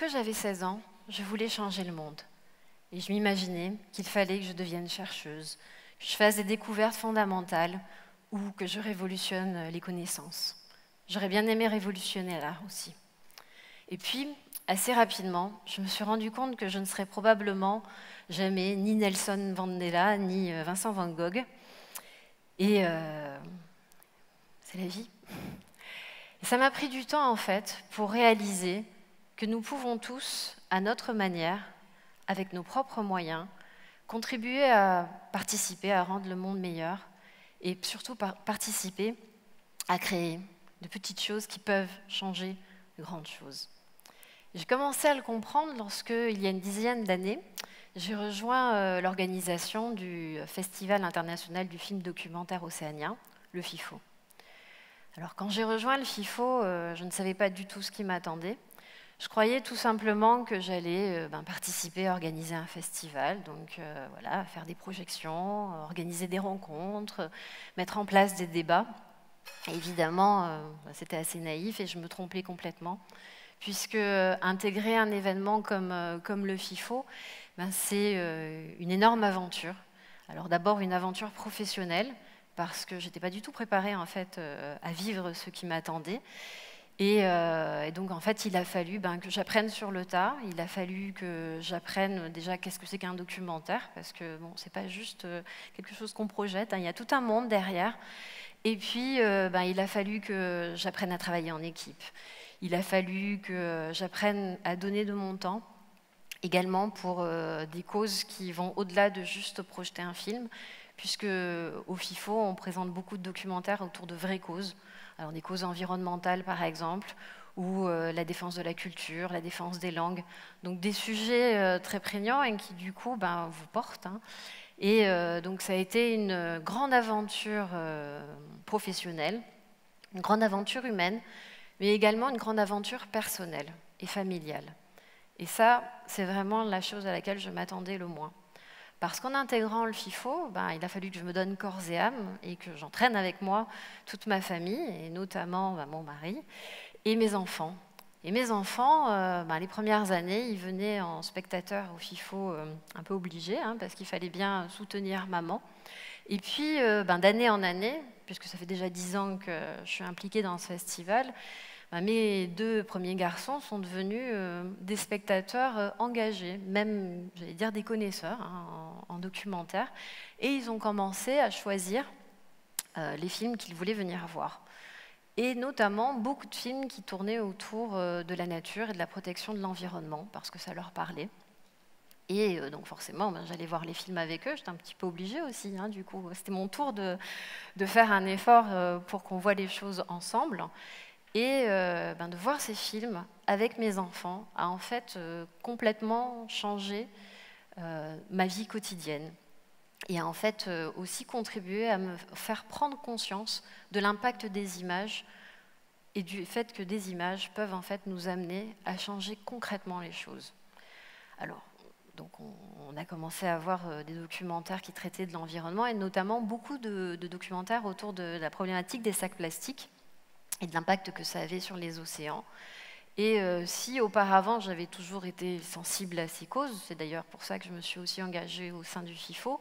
Lorsque j'avais 16 ans, je voulais changer le monde. Et je m'imaginais qu'il fallait que je devienne chercheuse, que je fasse des découvertes fondamentales ou que je révolutionne les connaissances. J'aurais bien aimé révolutionner l'art aussi. Et puis, assez rapidement, je me suis rendu compte que je ne serais probablement jamais ni Nelson Mandela, ni euh, Vincent Van Gogh. Et euh, c'est la vie. Ça m'a pris du temps, en fait, pour réaliser que nous pouvons tous, à notre manière, avec nos propres moyens, contribuer à participer à rendre le monde meilleur et surtout participer à créer de petites choses qui peuvent changer de grandes choses. J'ai commencé à le comprendre lorsque, il y a une dizaine d'années, j'ai rejoint euh, l'organisation du Festival international du film documentaire océanien, le FIFO. Alors quand j'ai rejoint le FIFO, euh, je ne savais pas du tout ce qui m'attendait. Je croyais tout simplement que j'allais euh, ben, participer organiser un festival, donc euh, voilà, faire des projections, organiser des rencontres, mettre en place des débats. évidemment, euh, ben, c'était assez naïf et je me trompais complètement, puisque intégrer un événement comme, comme le FIFO, ben, c'est une énorme aventure. Alors d'abord une aventure professionnelle, parce que je n'étais pas du tout préparée en fait à vivre ce qui m'attendait. Euh, et, donc, en fait, il a fallu ben, que j'apprenne sur le tas. Il a fallu que j'apprenne déjà qu'est-ce que c'est qu'un documentaire, parce que bon, c'est pas juste euh, quelque chose qu'on projette. Hein. il y a tout un monde derrière. Et puis, euh, ben, il a fallu que j'apprenne à travailler en équipe. Il a fallu que j'apprenne à donner de mon temps, également pour des causes qui vont au-delà de juste projeter un film, puisque au FIFO, on présente beaucoup de documentaires autour de vraies causes. Alors des causes environnementales par exemple, ou euh, la défense de la culture, la défense des langues. Donc des sujets euh, très prégnants et qui du coup ben, vous portent. Hein. Et euh, donc ça a été une grande aventure professionnelle, une grande aventure humaine, mais également une grande aventure personnelle et familiale. Et ça, c'est vraiment la chose à laquelle je m'attendais le moins. Parce qu'en intégrant le FIFO, ben, il a fallu que je me donne corps et âme et que j'entraîne avec moi toute ma famille, et notamment ben, mon mari et mes enfants. Et mes enfants, euh, ben, les premières années, ils venaient en spectateur au FIFO euh, un peu obligés, hein, parce qu'il fallait bien soutenir maman. Et puis, euh, d'année en année, puisque ça fait déjà dix ans que je suis impliquée dans ce festival, bah, mes deux premiers garçons sont devenus euh, des spectateurs euh, engagés, même, j'allais dire, des connaisseurs hein, en, documentaire. Et ils ont commencé à choisir euh, les films qu'ils voulaient venir voir. Et notamment beaucoup de films qui tournaient autour de la nature et de la protection de l'environnement, parce que ça leur parlait. Et donc forcément, ben, j'allais voir les films avec eux, j'étais un petit peu obligée aussi, hein, du coup. C'était mon tour de, de, faire un effort pour qu'on voit les choses ensemble. Et euh, ben, de voir ces films avec mes enfants a en fait euh, complètement changé euh, ma vie quotidienne et a en fait aussi contribué à me faire prendre conscience de l'impact des images et du fait que des images peuvent en fait nous amener à changer concrètement les choses. Alors, donc on, a commencé à voir des documentaires qui traitaient de l'environnement et notamment beaucoup de, de documentaires autour de la problématique des sacs plastiques et de l'impact que ça avait sur les océans. Et euh, si auparavant j'avais toujours été sensible à ces causes, c'est d'ailleurs pour ça que je me suis aussi engagée au sein du FIFO,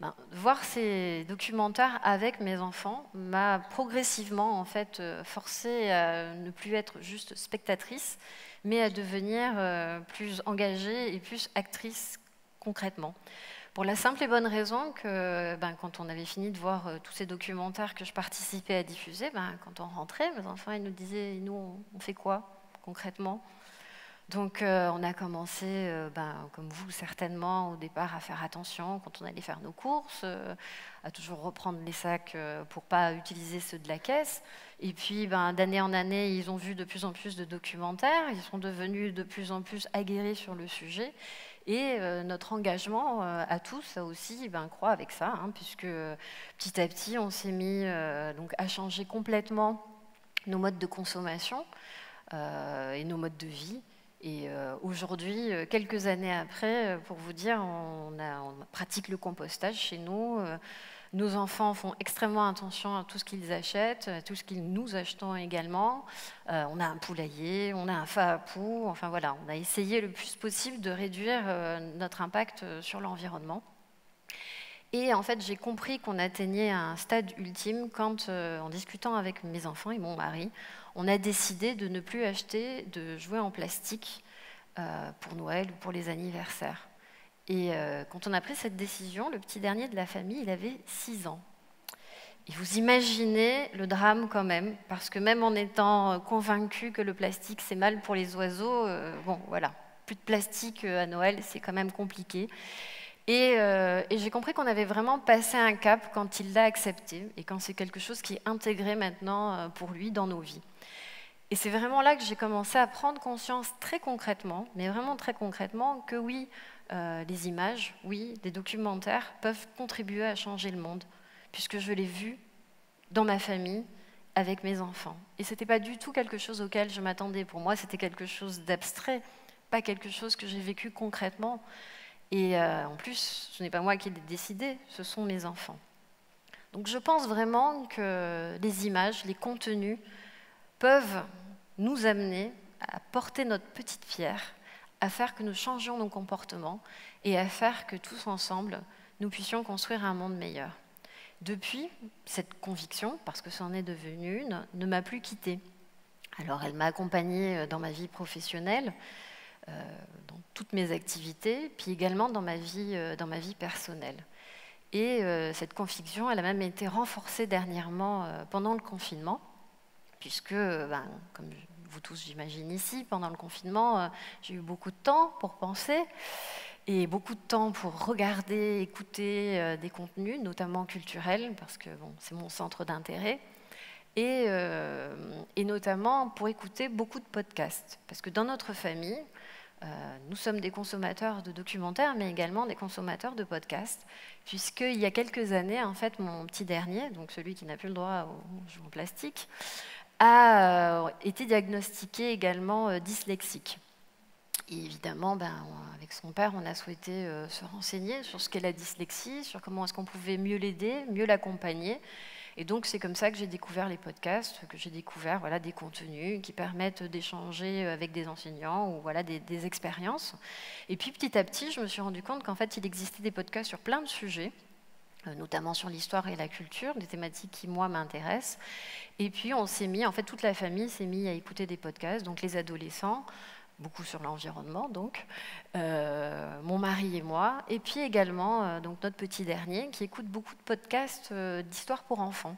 ben, voir ces documentaires avec mes enfants m'a progressivement en fait euh, forcée à ne plus être juste spectatrice, mais à devenir euh, plus engagée et plus actrice concrètement. Pour la simple et bonne raison que ben, quand on avait fini de voir euh, tous ces documentaires que je participais à diffuser, ben, quand on rentrait, mes enfants ils nous disaient Nous, on fait quoi concrètement? Donc euh, on a commencé, euh, ben, comme vous certainement, au départ à faire attention quand on allait faire nos courses, à toujours reprendre les sacs pour pas utiliser ceux de la caisse. Et puis ben, d'année en année, ils ont vu de plus en plus de documentaires, ils sont devenus de plus en plus aguerris sur le sujet. Et euh, notre engagement euh, à tous a aussi ben, croît avec ça, hein, puisque petit à petit, on s'est mis euh, donc, à changer complètement nos modes de consommation et nos modes de vie. Et aujourd'hui, quelques années après, pour vous dire, on, pratique le compostage chez nous. Nos enfants font extrêmement attention à tout ce qu'ils achètent, à tout ce qu'ils nous achetons également. Euh, on a un poulailler, on a un fa enfin voilà, on a essayé le plus possible de réduire euh, notre impact euh, sur l'environnement. Et en fait, j'ai compris qu'on atteignait un stade ultime quand, en discutant avec mes enfants et mon mari, on a décidé de ne plus acheter de jouets en plastique pour Noël ou pour les anniversaires. Et euh, quand on a pris cette décision, le petit dernier de la famille, il avait 6 ans. Et vous imaginez le drame quand même, parce que même en étant euh, convaincu que le plastique c'est mal pour les oiseaux, euh, bon voilà, plus de plastique à Noël, c'est quand même compliqué. Et, et j'ai compris qu'on avait vraiment passé un cap quand il l'a accepté et quand c'est quelque chose qui est intégré maintenant pour lui dans nos vies. Et c'est vraiment là que j'ai commencé à prendre conscience très concrètement, mais vraiment très concrètement, que oui, euh, les images, oui, des documentaires peuvent contribuer à changer le monde, puisque je l'ai vu dans ma famille avec mes enfants. Et ce n'était pas du tout quelque chose auquel je m'attendais. Pour moi, c'était quelque chose d'abstrait, pas quelque chose que j'ai vécu concrètement. Et euh, en plus, ce n'est pas moi qui l'ai décidé, ce sont mes enfants. Donc je pense vraiment que les images, les contenus peuvent nous amener à porter notre petite pierre à faire que nous changions nos comportements et à faire que tous ensemble, nous puissions construire un monde meilleur. Depuis, cette conviction, parce que ça en est devenu une, ne m'a plus quittée. Alors elle m'a accompagnée euh, dans ma vie professionnelle, euh, dans toutes mes activités, puis également dans ma vie, euh, dans ma vie personnelle. Et cette conviction, elle a même été renforcée dernièrement pendant le confinement, puisque, ben, comme vous tous, j'imagine, ici, pendant le confinement, euh, j'ai eu beaucoup de temps pour penser et beaucoup de temps pour regarder, écouter euh, des contenus, notamment culturels, parce que bon, c'est mon centre d'intérêt, et, euh, notamment pour écouter beaucoup de podcasts, parce que dans notre famille, nous sommes des consommateurs de documentaires, mais également des consommateurs de podcasts, puisqu'il y a quelques années, en fait, mon petit dernier, donc celui qui n'a plus le droit aux jeux en plastique, a euh, été diagnostiqué également euh, dyslexique. Et évidemment, ben, avec son père, on a souhaité euh, se renseigner sur ce qu'est la dyslexie, sur comment est-ce qu'on pouvait mieux l'aider, mieux l'accompagner. Et donc, c'est comme ça que j'ai découvert les podcasts, que j'ai découvert voilà, des contenus qui permettent d'échanger avec des enseignants ou voilà, des, expériences. Et puis, petit à petit, je me suis rendu compte qu'en fait, il existait des podcasts sur plein de sujets notamment sur l'histoire et la culture, des thématiques qui, moi, m'intéressent. Et puis, on s'est mis, en fait, toute la famille s'est mis à écouter des podcasts, donc les adolescents, beaucoup sur l'environnement, donc, euh, mon mari et moi, et puis également, euh, donc, notre petit dernier, qui écoute beaucoup de podcasts d'histoire pour enfants.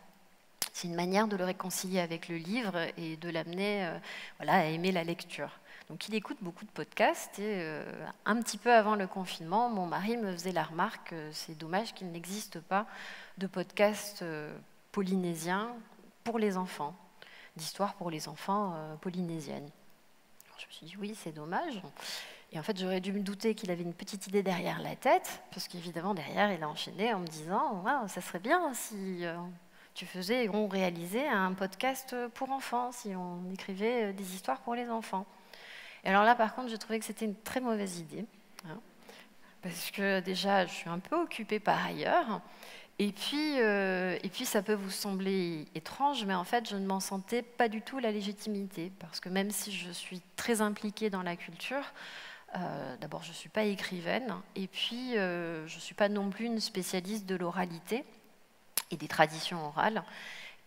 C'est une manière de le réconcilier avec le livre et de l'amener voilà, à aimer la lecture. Donc il écoute beaucoup de podcasts et euh, un petit peu avant le confinement, mon mari me faisait la remarque c'est dommage qu'il n'existe pas de podcast euh, polynésien pour les enfants, d'histoire pour les enfants euh, polynésiennes. je me suis dit oui, c'est dommage. Et en fait, j'aurais dû me douter qu'il avait une petite idée derrière la tête, parce qu'évidemment, derrière, il a enchaîné en me disant ça serait bien si tu faisais, on réalisait un podcast pour enfants, si on écrivait des histoires pour les enfants. Et alors là, par contre, j'ai trouvé que c'était une très mauvaise idée. Hein, parce que déjà, je suis un peu occupée par ailleurs. Et puis, euh, et puis, ça peut vous sembler étrange, mais en fait, je ne m'en sentais pas du tout la légitimité. Parce que même si je suis très impliquée dans la culture, euh, d'abord, je ne suis pas écrivaine, et puis, euh, je ne suis pas non plus une spécialiste de l'oralité et des traditions orales.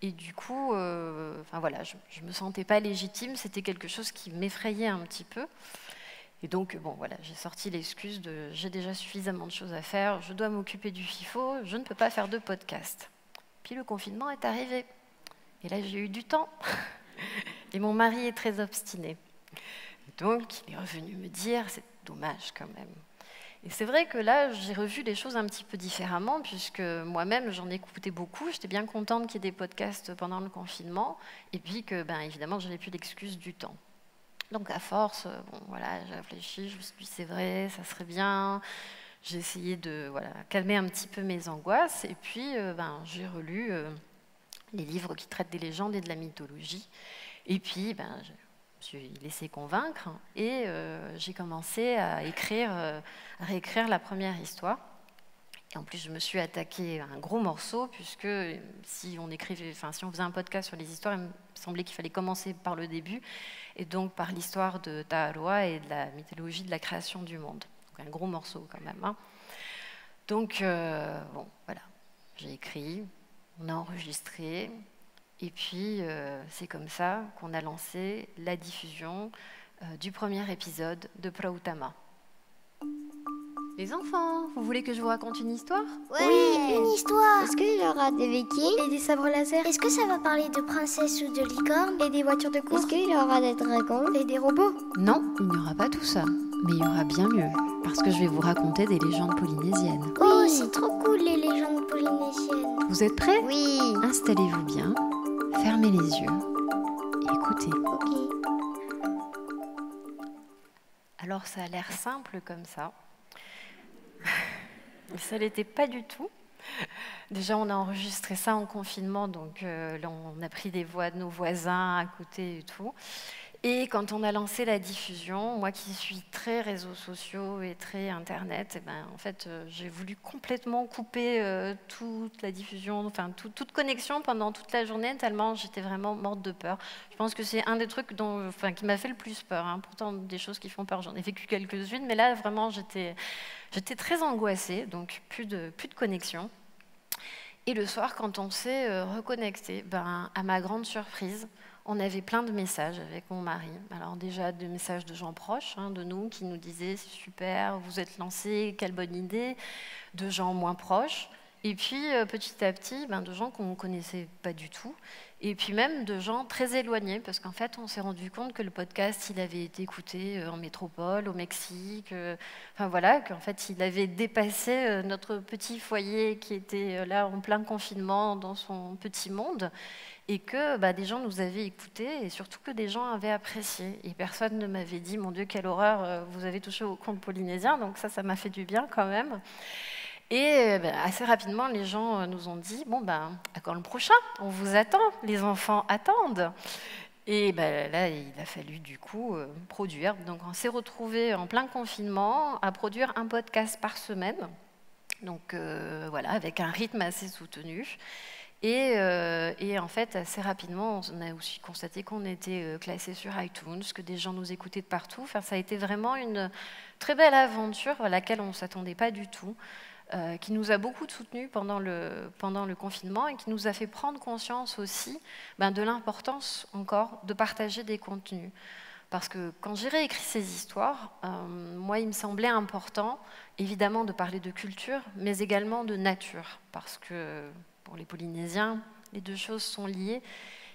Et du coup, euh, voilà, je ne me sentais pas légitime, c'était quelque chose qui m'effrayait un petit peu. Et donc, bon, voilà, j'ai sorti l'excuse de j'ai déjà suffisamment de choses à faire, je dois m'occuper du FIFO, je ne peux pas faire de podcast. Puis le confinement est arrivé. Et là, j'ai eu du temps. Et mon mari est très obstiné. Donc, il est revenu me dire c'est dommage quand même. Et c'est vrai que là, j'ai revu les choses un petit peu différemment, puisque moi-même, j'en ai écouté beaucoup. J'étais bien contente qu'il y ait des podcasts pendant le confinement, et puis que, ben, évidemment, je n'avais plus l'excuse du temps. Donc, à force, bon, voilà, j'ai réfléchi, je me suis dit, c'est vrai, ça serait bien. J'ai essayé de calmer un petit peu mes angoisses, et puis euh, ben, j'ai relu euh, les livres qui traitent des légendes et de la mythologie. Et puis, ben, suis laissé convaincre et euh, j'ai commencé à écrire, euh, réécrire la première histoire. En plus, je me suis attaquée à un gros morceau, puisque si on écrivait, enfin, si on faisait un podcast sur les histoires, il me semblait qu'il fallait commencer par le début, et donc par l'histoire de Ta'aroa et de la mythologie de la création du monde. Donc un gros morceau quand même. Hein. Donc, euh, bon, voilà, j'ai écrit, on a enregistré, et puis euh, c'est comme ça qu'on a lancé la diffusion euh, du premier épisode de Prautama. Les enfants, vous voulez que je vous raconte une histoire? Oui, une histoire. Est-ce qu'il y aura des vikings et des sabres laser? Est-ce que ça va parler de princesses ou de licornes? Et des voitures de course? Est-ce qu'il y aura des dragons? Et des robots? Non, il n'y aura pas tout ça. Mais il y aura bien mieux, parce que je vais vous raconter des légendes polynésiennes. Oh, c'est trop cool les légendes polynésiennes. Vous êtes prêts? Oui. Installez-vous bien, fermez les yeux et écoutez. Ok. Alors ça a l'air simple comme ça. Mais ça l'était pas du tout. Déjà, on a enregistré ça en confinement, donc euh, là, on a pris des voix de nos voisins à côté et tout. Et quand on a lancé la diffusion, moi qui suis très réseaux sociaux et très internet, eh ben, en fait, euh, j'ai voulu complètement couper euh, toute la diffusion, enfin tout- toute connexion pendant toute la journée, tellement j'étais vraiment morte de peur. Je pense que c'est un des trucs dont, enfin, qui m'a fait le plus peur. hein. Pourtant, des choses qui font peur, j'en ai vécu quelques-unes, mais là, vraiment, j'étais, j'étais très angoissée, donc plus de, plus de connexion. Et le soir, quand on s'est euh, reconnecté, ben, à ma grande surprise, on avait plein de messages avec mon mari. Alors déjà des messages de gens proches hein, de nous qui nous disaient c'est super, vous êtes lancés, quelle bonne idée, de gens moins proches. Et puis euh, petit à petit, ben, de gens qu'on ne connaissait pas du tout. Et puis même de gens très éloignés, parce qu'en fait, on s'est rendu compte que le podcast, il avait été écouté euh, en métropole, au Mexique, euh, enfin voilà, qu'en fait, il avait dépassé notre petit foyer qui était là en plein confinement dans son petit monde, et que bah, des gens nous avaient écoutés, et surtout que des gens avaient apprécié. Et personne ne m'avait dit, mon Dieu, quelle horreur, euh, vous avez touché au compte polynésien, donc ça, ça m'a fait du bien quand même. Et euh, ben, assez rapidement, les gens euh, nous ont dit Bon, ben, à quand le prochain? On vous attend, les enfants attendent. Et ben, là, il a fallu du coup produire. Donc, on s'est retrouvés en plein confinement à produire un podcast par semaine. Donc, voilà, avec un rythme assez soutenu. Et, euh, et en fait, assez rapidement, on a aussi constaté qu'on était euh, classé sur iTunes, que des gens nous écoutaient de partout. Enfin, ça a été vraiment une très belle aventure à laquelle on ne s'attendait pas du tout euh, qui nous a beaucoup soutenus pendant le, confinement et qui nous a fait prendre conscience aussi ben, de l'importance encore de partager des contenus. Parce que quand j'ai réécrit ces histoires, moi, il me semblait important, évidemment, de parler de culture, mais également de nature. Parce que pour les Polynésiens, les deux choses sont liées.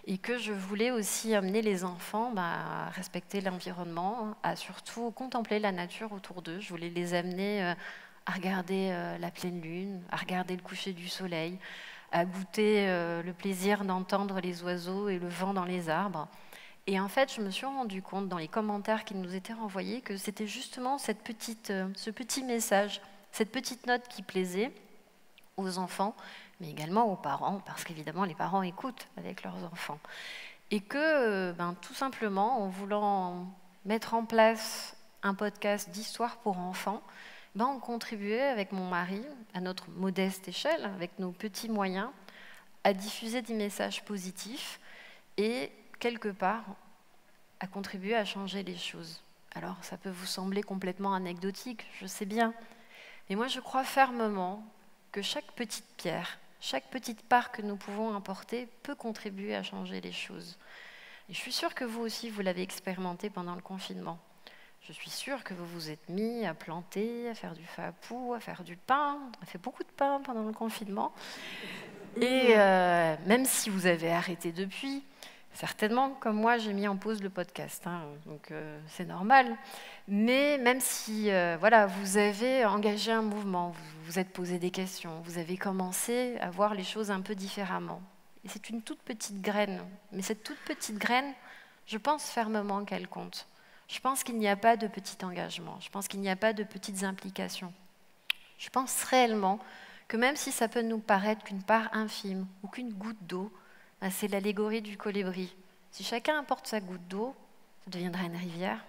Et que je voulais aussi amener les enfants ben, à respecter l'environnement, à surtout contempler la nature autour d'eux. Je voulais les amener euh, à regarder euh, la pleine lune, à regarder le coucher du soleil, à goûter euh, le plaisir d'entendre les oiseaux et le vent dans les arbres. Et en fait, je me suis rendu compte dans les commentaires qui nous étaient renvoyés que c'était justement cette petite, ce petit message, cette petite note qui plaisait aux enfants, mais également aux parents, parce qu'évidemment, les parents écoutent avec leurs enfants. Et que, euh, ben, tout simplement, en voulant mettre en place un podcast d'histoire pour enfants, ben, on contribuait avec mon mari, à notre modeste échelle, avec nos petits moyens, à diffuser des messages positifs et, quelque part, à contribuer à changer les choses. Alors, ça peut vous sembler complètement anecdotique, je sais bien, mais moi, je crois fermement que chaque petite pierre, chaque petite part que nous pouvons apporter peut contribuer à changer les choses. Et je suis sûre que vous aussi, vous l'avez expérimenté pendant le confinement. Je suis sûre que vous vous êtes mis à planter, à faire du fapou, à faire du pain. On a fait beaucoup de pain pendant le confinement. Et euh, même si vous avez arrêté depuis, certainement, comme moi, j'ai mis en pause le podcast. hein, donc euh, c'est normal. Mais même si euh, voilà, vous avez engagé un mouvement, vous vous êtes posé des questions, vous avez commencé à voir les choses un peu différemment. Et c'est une toute petite graine. Mais cette toute petite graine, je pense fermement qu'elle compte. Je pense qu'il n'y a pas de petit engagement. Je pense qu'il n'y a pas de petites implications. Je pense réellement que même si ça peut nous paraître qu'une part infime ou qu'une goutte d'eau, c'est l'allégorie du colibri. Si chacun apporte sa goutte d'eau, ça deviendra une rivière.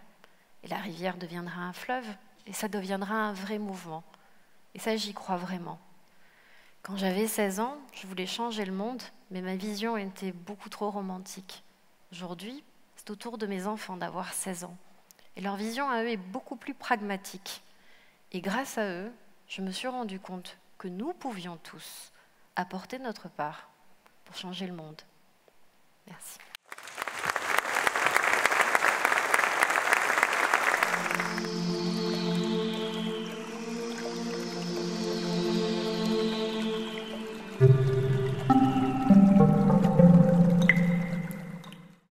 Et la rivière deviendra un fleuve. Et ça deviendra un vrai mouvement. Et ça, j'y crois vraiment. Quand j'avais 16 ans, je voulais changer le monde, mais ma vision était beaucoup trop romantique. Aujourd'hui, c'est au tour de mes enfants d'avoir 16 ans. Et leur vision à eux est beaucoup plus pragmatique. Et grâce à eux, je me suis rendu compte que nous pouvions tous apporter notre part pour changer le monde. Merci.